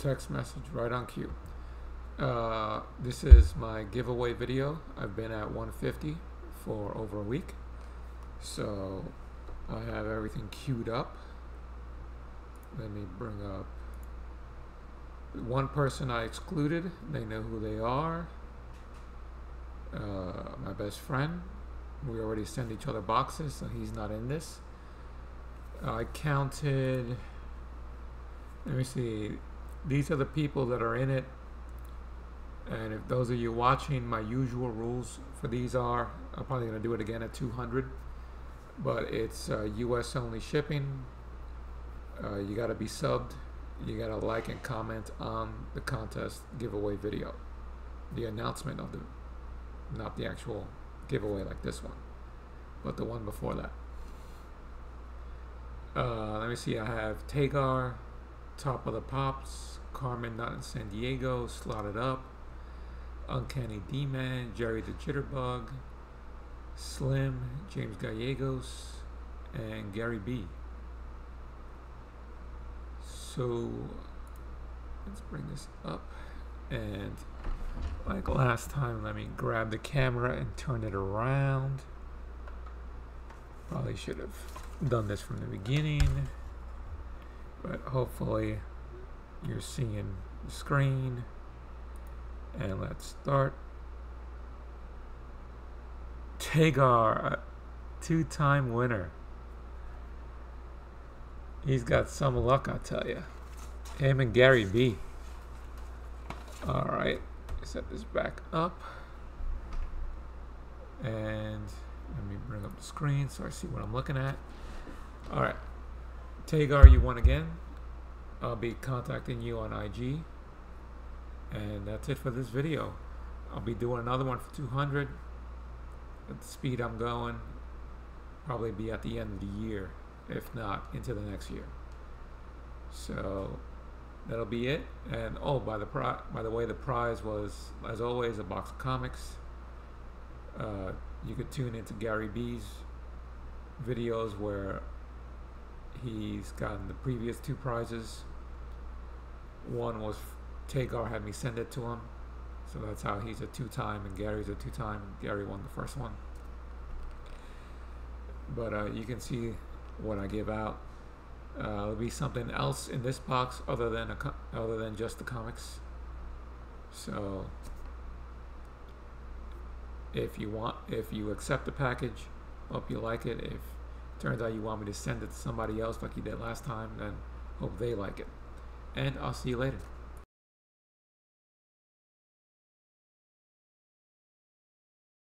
text message right on cue. Uh, this is my giveaway video. I've been at 150 for over a week. So I have everything queued up. Let me bring up one person I excluded. They know who they are. Uh, my best friend. We already send each other boxes, so he's not in this. I counted. Let me see. These are the people that are in it. And if those of you watching, my usual rules for these are, I'm probably going to do it again at 200. But it's uh, US only shipping. Uh, you got to be subbed. You got to like and comment on the contest giveaway video. The announcement of the, not the actual giveaway like this one, but the one before that. Uh, let me see. I have Tagar, Top of the Pops, Carmen not in San Diego, slotted up, Uncanny D-Man, Jerry the Jitterbug, Slim, James Gallegos, and Gary B. So let's bring this up and like last time let me grab the camera and turn it around probably should have done this from the beginning but hopefully you're seeing the screen. And let's start. Tagar two-time winner. He's got some luck I tell you him and Gary B all right set this back up. And let me bring up the screen so I see what I'm looking at. All right Tagar you won again. I'll be contacting you on IG and that's it for this video. I'll be doing another one for 200 at the speed I'm going probably be at the end of the year if not into the next year. So that'll be it. And oh by the by the way the prize was as always a box of comics. Uh, you could tune into Gary B's videos where he's gotten the previous two prizes. One was Tagar had me send it to him. So that's how he's a two-time and Gary's a two-time. Gary won the first one. But uh, you can see what I give out. Uh, there'll be something else in this box other than a other than just the comics. So if you want, if you accept the package, hope you like it. If turns out you want me to send it to somebody else like you did last time, then hope they like it. And I'll see you later.